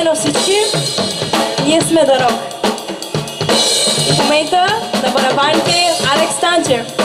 на всички. Ние сме да рок. И в момента на барабаните Алекс Танчев.